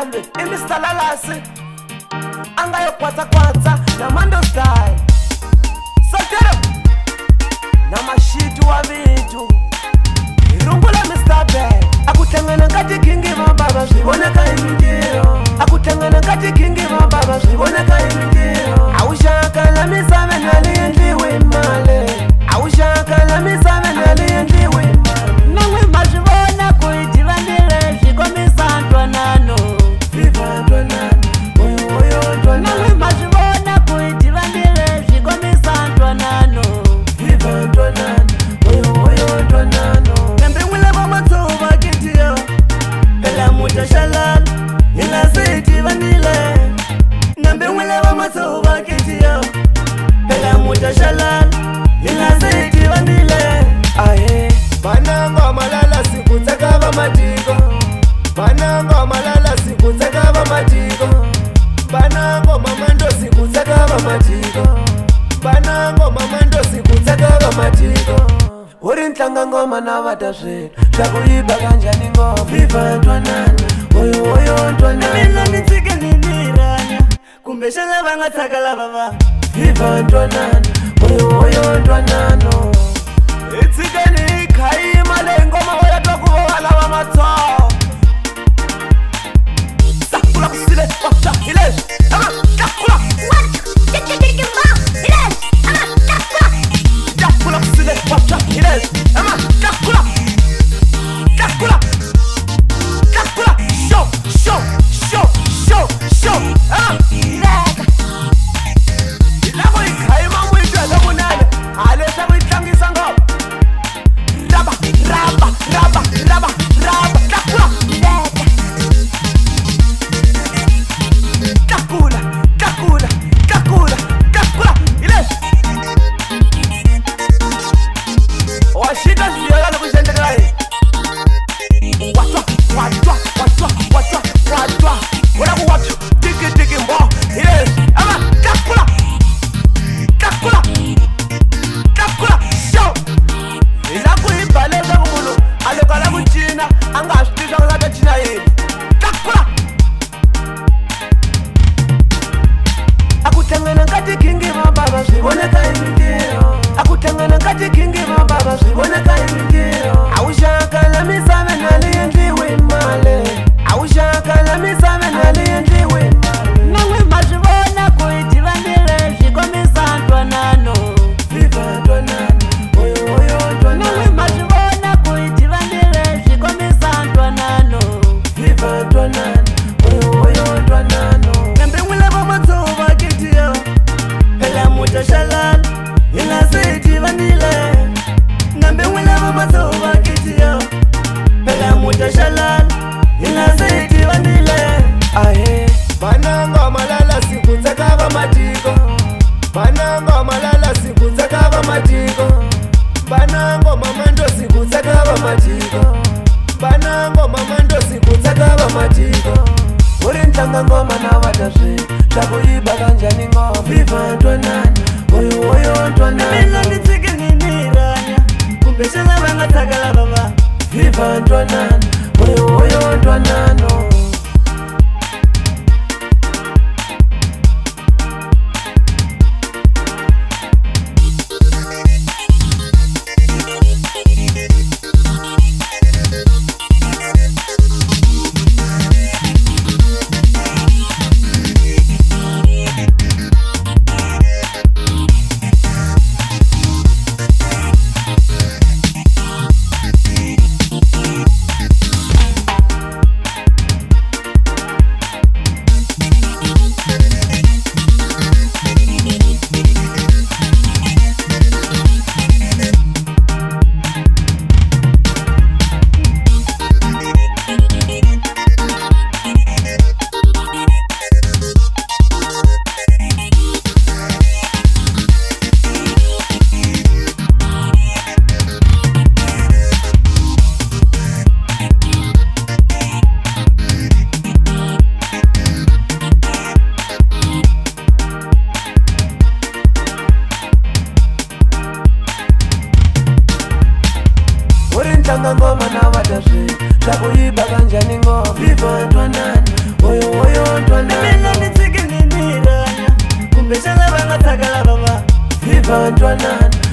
and i mr lalasi angayokwatsakwatsa namandostyle sotero namashitu vamatiko vanangoma mandosi kutseka vamatiko uri ntlanga ngoma na vata zvinu sva kuyiba kanjani ngoma fifa ntwanana oyo oyo ntwananaminanitsike niniranya kumbe xana va nga tsaka lava va fifa ntwanana oyo oyo ntwanano vakhingi va bava swi voneka yingiro a wu xaka la misaveni a li endliwi male a wu xaka la misaveni a li endliwi male na n'wi ma swi vona ku hi tivanile swi komisa ntwanano Don't know. malala siku dzakava matiko banango mamando siku dzakava matiko banango mamando siku dzakava matiko uri ntlanga ngoma na vata zvi takuyiba kanjani ngoma viva ntwanani uyu woyo ntwananiaiiaa kumbe xalavanga tsakalavava viva ntwanani uyu woyo ntwanano takuyiba kanjani ngoviva ntwanani oyo oyo ntwananiaitikinimira kumbe xalavanga takalavava viva ntwanani